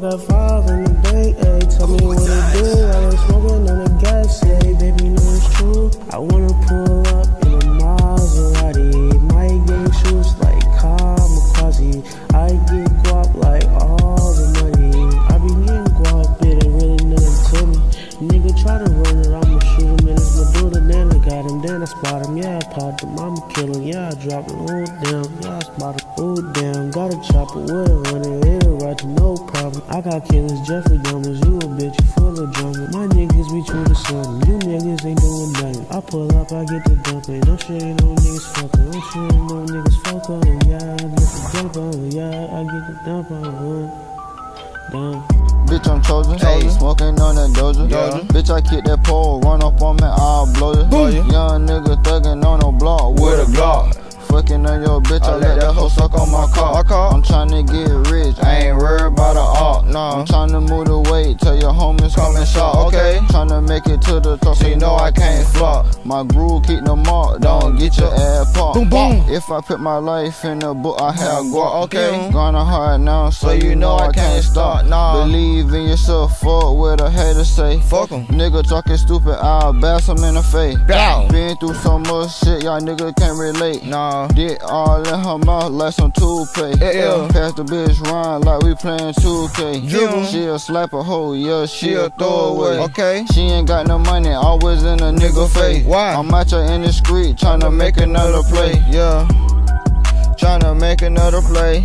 got five in the bank, ayy. Tell me what to do. I was smoking on the gas, ayy. Baby, know it's true. I wanna pull up in a Maserati. Might get shoes like Kamikaze. I get guap like all the money. I be getting guap, it ain't really nothing to me. Nigga try to run it, I'ma shoot him. And it's my dude, then I got him. Then I spot him, yeah, I popped him. I'ma kill him, yeah, I drop him. Oh, damn, yeah, I spot him. Oh, damn, got a chopper with a running, hit it right, no problem. I got killers, Jeffrey Dahmers, you a bitch, you full of drama. My niggas be true to something, you niggas ain't doing nothing. I pull up, I get the dumping. No shit ain't no niggas fucking. No shit ain't no niggas fucking. Yeah, I get the dump on. Yeah, I get the dump on. Dump. Bitch, I'm chosen. Hey. Smoking on that doja. Doja. Bitch, I kick that pole, run up on me, I'll blow ya. Blow ya. Young nigga thuggin' on the block With a Glock. Fucking on your bitch, I, let that hoe suck on my car. My car. I'm tryna get rich, I ain't worried about a art. Nah. Mm-hmm. I'm tryna move the weight, your homies coming shop. Okay. Tryna make it to the top, so you know I can't flop. My groove keep the mark, don't get your ass popped. Boom, boom. If I put my life in the book, I have guap. Okay. Gonna hard now, so you know I can't stop. Nah. Believe in yourself, fuck what a hater say. Fuck 'em. Nigga talking stupid, I'll bash him in the face. Bow. Been through so much shit, y'all niggas can't relate. Nah. Did all in her mouth like some toothpaste. Yeah, yeah. Pass the bitch round like we playing 2K. Dribble. She'll slap a hoe, yeah, She she'll a throw away. Okay. She ain't got no money, always in a nigga face. Why? I'm out here in the street tryna make another play. Yeah. Tryna make another play.